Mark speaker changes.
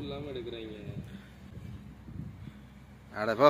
Speaker 1: இல்லாம எடுக்கிறீங்க.
Speaker 2: அடப்போ